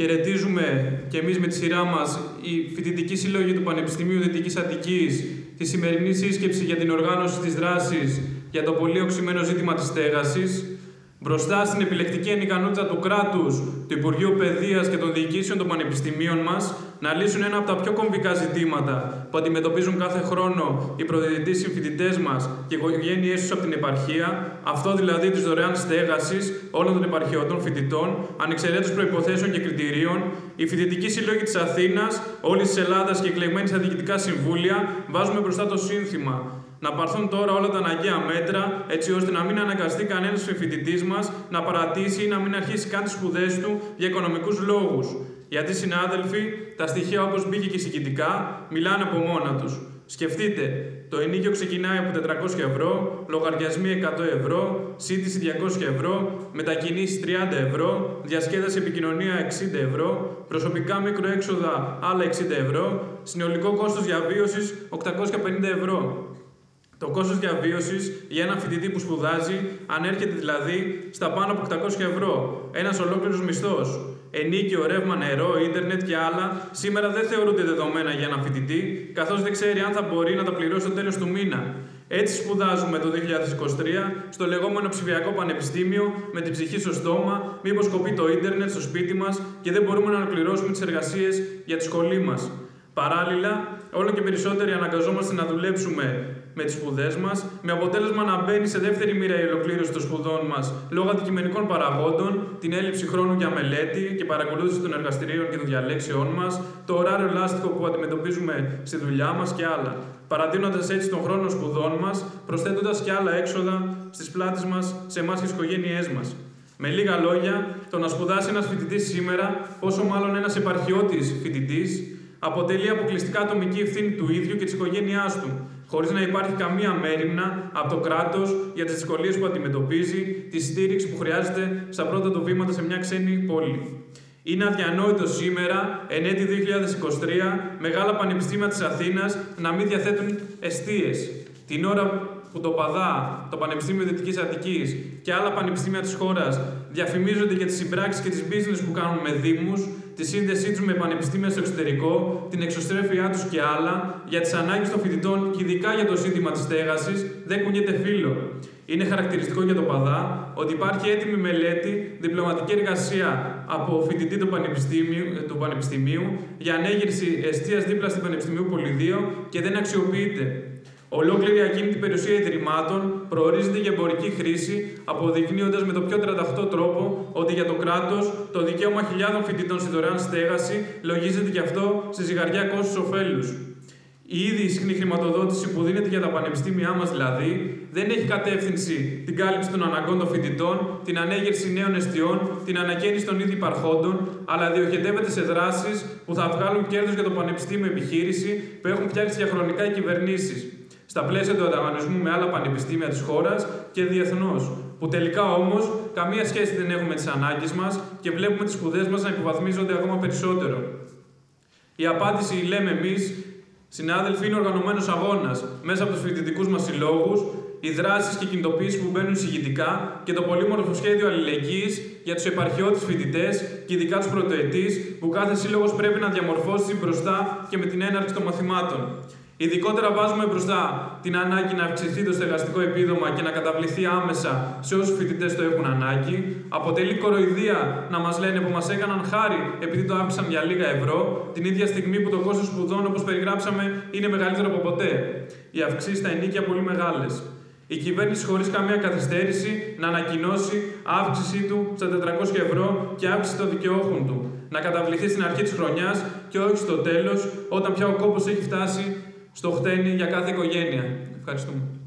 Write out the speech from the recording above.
Χαιρετίζουμε και εμείς με τη σειρά μας η Φοιτητική Συλλογή του Πανεπιστημίου Δυτικής Αττικής τη σημερινή σύσκεψη για την οργάνωση της δράσης για το πολύ οξυμένο ζήτημα της στέγασης, Μπροστά στην επιλεκτική ανικανότητα του κράτους, του Υπουργείου Παιδείας και των διοικήσεων των πανεπιστημίων μας να λύσουν ένα από τα πιο κομβικά ζητήματα που αντιμετωπίζουν κάθε χρόνο οι προδιετητοί συμφοιτητές μας και οι οικογένειές τους από την επαρχία, αυτό δηλαδή της δωρεάν στέγασης όλων των επαρχιωτών φοιτητών, ανεξαιρέτως προποθέσεων και κριτηρίων, η Φοιτητική Συλλόγη της Αθήνας, όλης της Ελλάδας και εκλεγμένοι στα διοικητικά συμβούλια βάζουμε μπροστά το σύνθημα να πάρθουν τώρα όλα τα αναγκαία μέτρα, έτσι ώστε να μην αναγκαστεί κανένας φοιτητής μας να παρατήσει ή να μην αρχίσει καν τις σπουδές του για οικονομικούς λόγους. Γιατί, συνάδελφοι, τα στοιχεία όπως μπήκε και συγκητικά μιλάνε από μόνα τους. Σκεφτείτε, το ενίκιο ξεκινάει από 400 ευρώ, λογαριασμοί 100 ευρώ, σύντηση 200 ευρώ, μετακινήσεις 30 ευρώ, διασκέδαση επικοινωνία 60 ευρώ, προσωπικά μικροέξοδα άλλα 60 ευρώ, συνολικό κόστος διαβίωσης 850 ευρώ. Το κόστος διαβίωσης για έναν φοιτητή που σπουδάζει ανέρχεται δηλαδή στα πάνω από 800 ευρώ. Ένας ολόκληρος μισθός. Ενίκιο, ρεύμα, νερό, ίντερνετ και άλλα σήμερα δεν θεωρούνται δεδομένα για έναν φοιτητή, καθώς δεν ξέρει αν θα μπορεί να τα πληρώσει στο τέλος του μήνα. Έτσι σπουδάζουμε το 2023 στο λεγόμενο ψηφιακό πανεπιστήμιο με την ψυχή στο στόμα, μήπως κοπεί το ίντερνετ στο σπίτι μας και δεν μπορούμε να αναπληρώσουμε τις εργασίες για τη σχολή μας. Παράλληλα, όλο και περισσότεροι αναγκαζόμαστε να δουλέψουμε με τις σπουδές μας, με αποτέλεσμα να μπαίνει σε δεύτερη μοίρα η ολοκλήρωση των σπουδών μας λόγω αντικειμενικών παραγόντων, την έλλειψη χρόνου για μελέτη και παρακολούθηση των εργαστηρίων και των διαλέξεων μας, το ωράριο λάστιχο που αντιμετωπίζουμε στη δουλειά μας και άλλα. Παρατείνοντας έτσι τον χρόνο σπουδών μας, προσθέτοντας και άλλα έξοδα στις πλάτες μας, σε εμάς και στις οικογένειές μας. Με λίγα λόγια, το να σπουδάσει ένας φοιτητής σήμερα, πόσο μάλλον ένας επαρχιώτης φοιτητής, αποτελεί αποκλειστικά ατομική ευθύνη του ίδιου και της οικογένειάς του, χωρίς να υπάρχει καμία μέρημνα από το κράτος για τις δυσκολίες που αντιμετωπίζει, τη στήριξη που χρειάζεται στα πρώτα του βήματα σε μια ξένη πόλη. Είναι αδιανόητο σήμερα, εν έτη 2023, μεγάλα πανεπιστήμια της Αθήνας να μην διαθέτουν εστίες. Την ώρα που το ΠΑΔΑ, το Πανεπιστήμιο Δυτικής Αττικής και άλλα πανεπιστήμια της χώρας διαφημίζονται για τις συμπράξεις και τις business που κάνουν με δήμους, τη σύνδεσή τους με πανεπιστήμια στο εξωτερικό, την εξωστρέφειά τους και άλλα, για τις ανάγκες των φοιτητών και ειδικά για το ζήτημα της στέγασης, δεν κουνιέται φίλο. Είναι χαρακτηριστικό για το ΠΑΔΑ ότι υπάρχει έτοιμη μελέτη, διπλωματική εργασία από φοιτητή του Πανεπιστημίου, του Πανεπιστημίου για ανέγερση εστίας δίπλα στην Πανεπιστημίου Πολυδίο και δεν αξιοποιείται. Ολόκληρη ακίνητη περιουσία ιδρυμάτων προορίζεται για εμπορική χρήση, αποδεικνύοντας με το πιο τρανταχτό τρόπο ότι για το κράτος το δικαίωμα χιλιάδων φοιτητών στη δωρεάν στέγαση λογίζεται και αυτό σε ζυγαριά κόστους ωφέλους. Η ήδη ισχνή χρηματοδότηση που δίνεται για τα πανεπιστήμια μας, δηλαδή, δεν έχει κατεύθυνση την κάλυψη των αναγκών των φοιτητών, την ανέγερση νέων αιστειών, την ανακαίνιση των ήδη υπαρχόντων, αλλά διοχετεύεται σε δράσεις που θα βγάλουν κέρδος για το πανεπιστήμιο επιχείρηση που έχουν φτιάξει διαχρονικά οι κυβερνήσεις στα πλαίσια του ανταγωνισμού με άλλα πανεπιστήμια της χώρας και διεθνώς. Που τελικά όμως καμία σχέση δεν έχουμε με τις ανάγκες μας και βλέπουμε τις σπουδές μας να υποβαθμίζονται ακόμα περισσότερο. Η απάντηση, λέμε εμείς, συνάδελφοι, είναι οργανωμένος αγώνας μέσα από τους φοιτητικούς μας συλλόγους, οι δράσεις και κινητοποιήσει που μπαίνουν συγητικά και το πολύμορφο σχέδιο αλληλεγγύης για τους επαρχιώτες φοιτητές και ειδικά τους πρωτοετής που κάθε σύλλογος πρέπει να διαμορφώσει μπροστά και με την έναρξη των μαθημάτων. Ειδικότερα βάζουμε μπροστά την ανάγκη να αυξηθεί το στεγαστικό επίδομα και να καταβληθεί άμεσα σε όσους φοιτητές το έχουν ανάγκη. Αποτελεί κοροϊδία να μας λένε που μας έκαναν χάρη επειδή το άφησαν για λίγα ευρώ, την ίδια στιγμή που το κόστος σπουδών, όπως περιγράψαμε, είναι μεγαλύτερο από ποτέ. Οι αυξήσει στα ενίκια πολύ μεγάλες. Η κυβέρνηση χωρίς καμία καθυστέρηση να ανακοινώσει αύξησή του στα 400 ευρώ και αύξηση των δικαιώχων του. Να καταβληθεί στην αρχή της χρονιάς και όχι στο τέλος, όταν πια ο κόπος έχει φτάσει στο χτένι για κάθε οικογένεια. Ευχαριστούμε.